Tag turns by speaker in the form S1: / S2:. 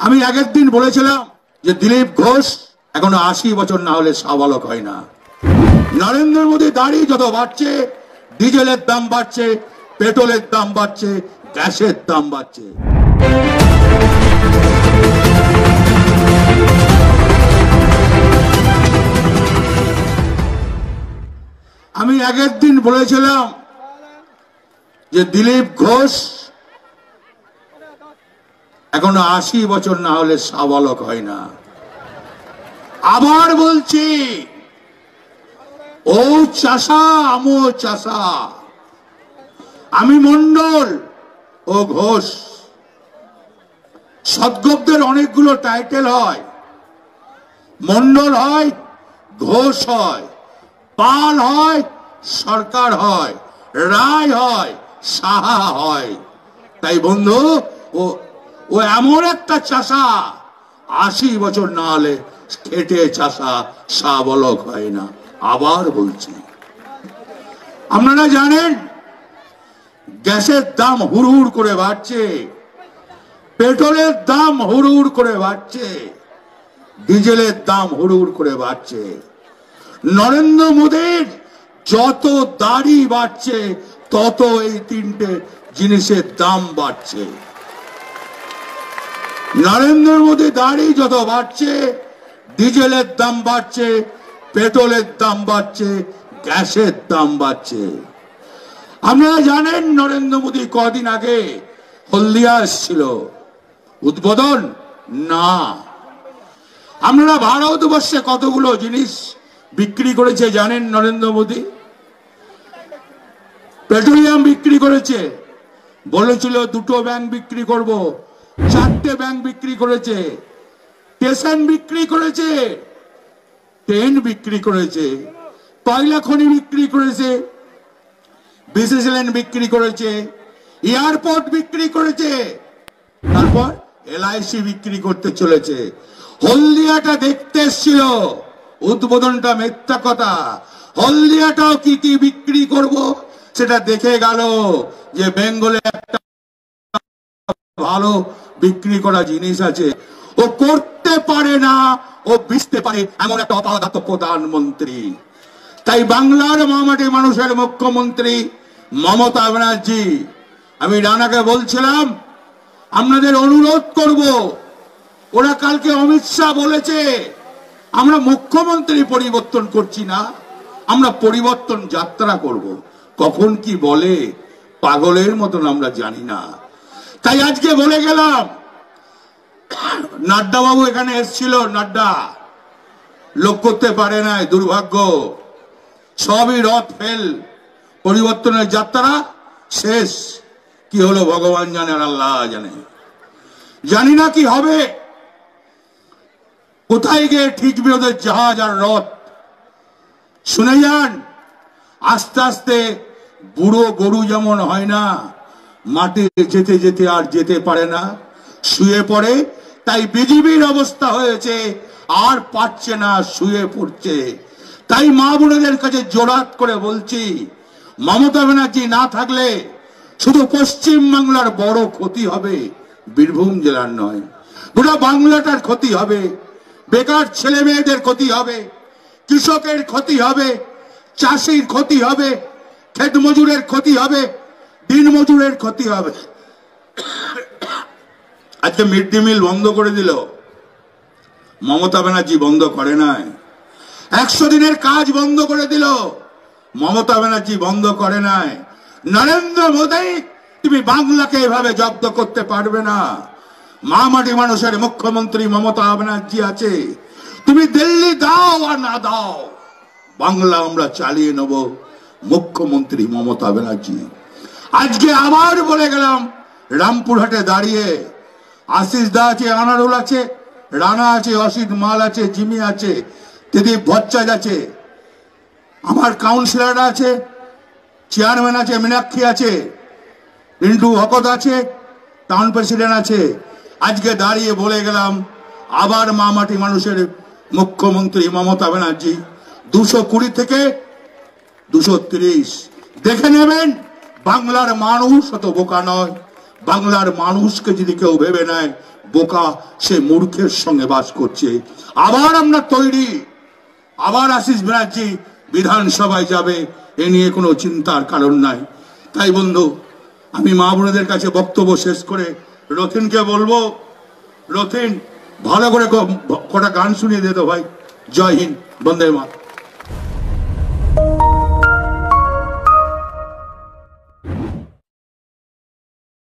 S1: আমি আগের দিন বলেছিলাম যে দিলীপ ঘোষ এখনও আশি বছর না হলে সাবালক হয় না। নরেন্দ্র মোদী দাড়ি যত বাড়ছে, ডিজেলের দাম বাড়ছে, পেট্রোলের দাম বাড়ছে, গ্যাসের দাম বাড়ছে। আমি আগের দিন বলেছিলাম যে দিলীপ ঘোষ এখনও আশি বছর না হলে সাবালক হয় না। আবার বলছি, ও চাষা আমো চাষা। আমি মন্ডল ও ঘোষ। সদ্গব্দের অনেকগুলো টাইটেল হয়। মন্ডল হয়, ঘোষ হয়। পাল হয়, সরকার হয়। রায় হয়, সাহা হয়। তাই বন্ধু, ও ও এমন একটা চাষা। আশি বছর না হলে খেটে চাষা সাবলক হয় না। আবার বলছি। আপনারা জানেন, গ্যাসের দাম হুড় করে বাড়ছে। পেট্রোলের দাম হুড় করে বাড়ছে। ডিজেলের দাম হুড় করে বাড়ছে। নরেন্দ্র মোদীর যত দাড়ি বাড়ছে, তত এই তিনটে জিনিসের দাম বাড়ছে। নরেন্দ্র মোদী দাড়ি যত বাড়ছে, ডিজেলের দাম বাড়ছে, পেট্রোলের দাম বাড়ছে, গ্যাসের দাম বাড়ছে। আপনারা জানেন নরেন্দ্র মোদী কদিন আগে হলদিয়া এসছিল। উদ্বোধন? না। আপনারা ভারতবর্ষে কতগুলো জিনিস বিক্রি করেছে জানেন নরেন্দ্র মোদী? পেট্রোলিয়াম বিক্রি করেছে। বলেছিল দুটো ব্যাংক বিক্রি করব। চারটে ব্যাংক বিক্রি করেছে স্টেশন বিক্রি করেছে ট্রেন বিক্রি করেছে, কয়লা খনি বিক্রি করেছে বিসিসিএল বিক্রি করেছে এয়ারপোর্ট বিক্রি করেছে, তারপর এলআইসি বিক্রি করতে চলেছে। হলদিয়াটা দেখতে এসছিল, উদ্বোধনটা মিথ্যা কথা। হলদিয়াটাও কি কি বিক্রি করব, সেটা দেখে গেল যে বেঙ্গলে একটা ভালো বিক্রি করা জিনিস আছে। ও করতে পারে না, ও বিচতে পারে। এমন একটা অপাদাত প্রধানমন্ত্রী। তাই বাংলার মহামাটি মানুষের মুখ্যমন্ত্রী মমতা ব্যানার্জি, আমি রানাকে বলছিলাম, আপনাদের অনুরোধ করব, ওরা কালকে অমিত শাহ বলেছে, আমরা মুখ্যমন্ত্রী পরিবর্তন করছি না, আমরা পরিবর্তন যাত্রা করব। কখন কি বলে, পাগলের মতন আমরা জানি না। তাই আজকে বলে গেলাম। নাড্ডা বাবু এখানে এসেছিল, নাড্ডা। লোক করতে পারে নাই, দুর্ভাগ্য। সবই রথ, ফেল, পরিবর্তনের যাত্রা শেষ। কি হলো ভগবান জানে আর আল্লাহ জানে। জানি না কি হবে। কোথায় গিয়ে ঠিক বিরোধের জাহাজ আর রথ? শুনে যান, আস্তে আস্তে বুড়ো গরু যেমন হয় না মাঠে যেতে যেতে আর যেতে পারে না। শুয়ে পড়ে, তাই বিজেপির অবস্থা হয়েছে, আর পাচ্ছে না শুয়ে পড়ছে তাই মা বোনেদের কাছে জোরাত করে বলছি, মমতা ব্যানার্জি না থাকলে শুধু পশ্চিম বাংলার বড় ক্ষতি হবে, বীরভূম জেলার নয়। গোটা বাংলাটার ক্ষতি হবে, বেকার ছেলে মেয়েদের ক্ষতি হবে, কৃষকের ক্ষতি হবে, চাষির ক্ষতি হবে ক্ষেত মজুরের ক্ষতি হবে দিন মজুরের ক্ষতি হবে। আজকে মিড ডে মিল বন্ধ করে দিল। মমতা ব্যানার্জি বন্ধ করে নাই। একশো দিনের কাজ বন্ধ করে দিল। মমতা ব্যানার্জি বন্ধ করে নাই। নরেন্দ্র মোদী, তুমি বাংলাকে এভাবে জব্দ করতে পারবে না। মা মাটি মানুষের মুখ্যমন্ত্রী মমতা ব্যানার্জি আছে। তুমি দিল্লি দাও আর না দাও। বাংলা আমরা চালিয়ে নেব। মুখ্যমন্ত্রী মমতা ব্যানার্জি। আজকে আবার বলে গেলাম রামপুরহাটে দাঁড়িয়ে আশিস দা আছে, আনারুল আছে, রানা আছে, অসিত মাল আছে, জিমি আছে দিদি ভচ্চাজ আছে, আমার কাউন্সিলর আছে চেয়ারম্যান আছে, মীনাক্ষী আছে রিন্টু হকত আছে টাউন প্রেসিডেন্ট আছে। আজকে দাঁড়িয়ে বলে গেলাম, আবার মা মাটি মানুষের মুখ্যমন্ত্রী মমতা ব্যানার্জি, দুশো কুড়ি থেকে দুশো তিরিশ। দেখে নেবেন বাংলার মানুষ অত বোকা নয়। বাংলার মানুষকে যদি কেউ ভেবে নেয়, বোকা সে মূর্খের সঙ্গে বাস করছে। আবার আমরা তৈরি। আবার আশিস ব্যানার্জি বিধানসভায় যাবে, এ নিয়ে কোনো চিন্তার কারণ নাই। তাই বন্ধু, আমি মা বোনেদের কাছে বক্তব্য শেষ করে রথিনকে বলব, রথিন, ভালো করে কটা গান শুনিয়ে দে ভাই। জয় হিন্দ, বন্দে মাতা